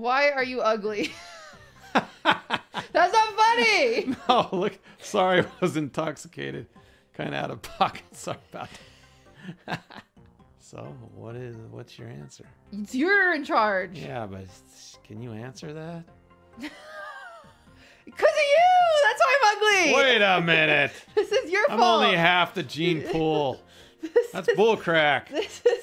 Why are you ugly? That's not funny. No, look. Sorry, I was intoxicated. Kind of out of pocket. Sorry about that. so, what is what's your answer? It's you're in charge. Yeah, but can you answer that? Because of you! That's why I'm ugly! Wait a minute. this is your I'm fault. only half the gene pool. That's is- bullcrack. This is